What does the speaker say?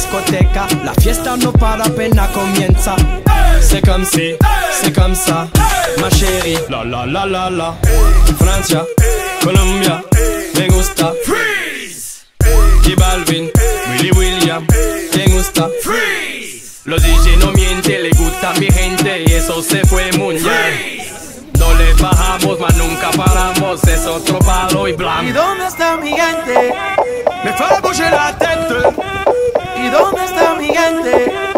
Discoteca, la fiesta no para apenas comienza. C'est comme si, c'est comme ça, ma chérie. La la la la la. Francia, Colombia, me gusta. Freeze. J Balvin, Willy William, me gusta. Freeze. Los DJ no mienten, le gusta mi gente y eso se fue muy bien. No le bajamos, mas nunca paramos, es otro palo y ¿Y blanco. dónde está mi gente? Me fait bouger la tête. ¿Y dónde está mi gente?